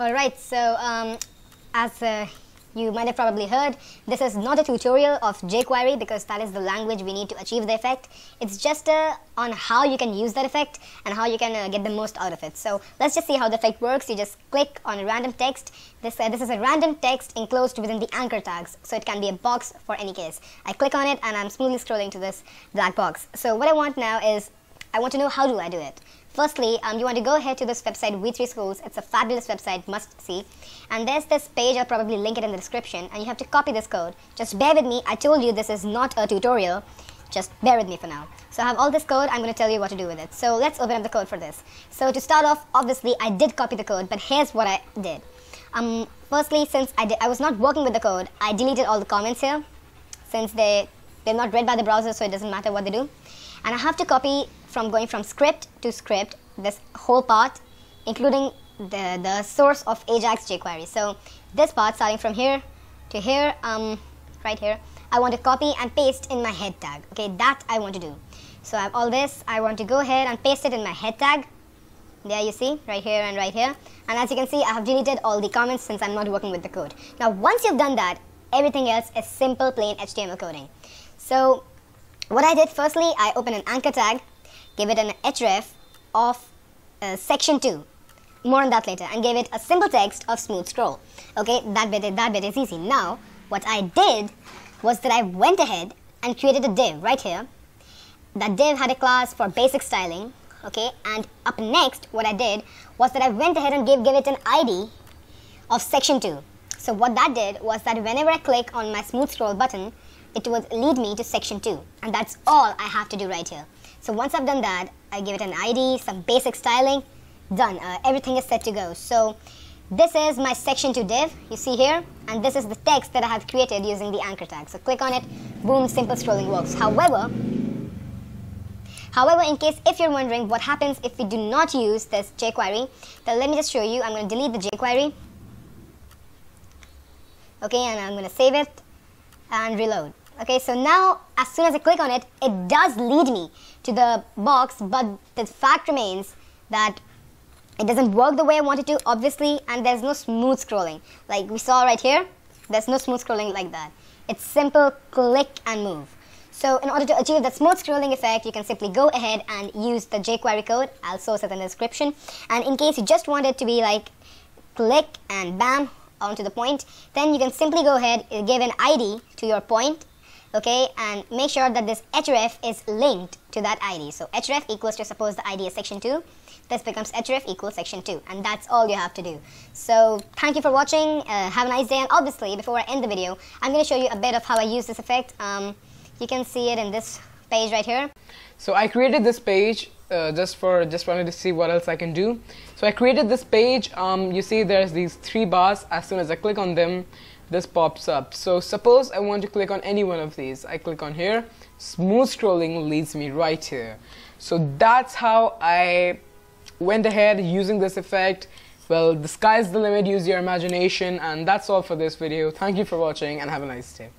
Alright, so um, as uh, you might have probably heard, this is not a tutorial of jQuery because that is the language we need to achieve the effect. It's just uh, on how you can use that effect and how you can uh, get the most out of it. So let's just see how the effect works. You just click on a random text. This, uh, this is a random text enclosed within the anchor tags. So it can be a box for any case. I click on it and I'm smoothly scrolling to this black box. So what I want now is I want to know how do I do it. Firstly, um, you want to go ahead to this website, W3Schools. It's a fabulous website, must see. And there's this page, I'll probably link it in the description, and you have to copy this code. Just bear with me, I told you this is not a tutorial. Just bear with me for now. So I have all this code, I'm going to tell you what to do with it. So let's open up the code for this. So to start off, obviously I did copy the code, but here's what I did. Um, firstly, since I, did, I was not working with the code, I deleted all the comments here, since they, they're not read by the browser, so it doesn't matter what they do. And I have to copy from going from script to script, this whole part, including the, the source of Ajax jQuery. So this part starting from here to here, um, right here, I want to copy and paste in my head tag. Okay, that I want to do. So I have all this, I want to go ahead and paste it in my head tag. There you see, right here and right here. And as you can see, I have deleted all the comments since I'm not working with the code. Now, once you've done that, everything else is simple, plain HTML coding. So what I did, firstly, I opened an anchor tag gave it an href of uh, section 2 more on that later. And gave it a simple text of smooth scroll. Okay that bit that bit is easy. Now what I did was that I went ahead and created a div right here. That div had a class for basic styling okay? And up next what I did was that I went ahead and gave, gave it an ID of section 2 so what that did was that whenever I click on my smooth scroll button it will lead me to section 2 and that's all I have to do right here so once I've done that, I give it an ID, some basic styling, done. Uh, everything is set to go. So this is my section 2 div, you see here, and this is the text that I have created using the anchor tag. So click on it, boom, simple scrolling works. However, However, in case if you're wondering what happens if we do not use this jQuery, then let me just show you. I'm going to delete the jQuery. Okay, and I'm going to save it and reload. Okay, so now as soon as I click on it, it does lead me to the box, but the fact remains that it doesn't work the way I want it to, obviously, and there's no smooth scrolling. Like we saw right here, there's no smooth scrolling like that. It's simple click and move. So in order to achieve that smooth scrolling effect, you can simply go ahead and use the jQuery code. I'll source it in the description. And in case you just want it to be like click and bam onto the point, then you can simply go ahead, and give an ID to your point okay? And make sure that this href is linked to that id so href equals to suppose the id is section 2 this becomes href equals section 2 and that's all you have to do. So thank you for watching uh, have a nice day and obviously before i end the video i'm going to show you a bit of how i use this effect. Um, you can see it in this page right here. So i created this page uh, just for just wanted to see what else i can do. So i created this page um, you see there's these three bars as soon as i click on them this pops up. So suppose I want to click on any one of these. I click on here, smooth scrolling leads me right here. So that's how I went ahead using this effect. Well, the sky's the limit, use your imagination, and that's all for this video. Thank you for watching and have a nice day.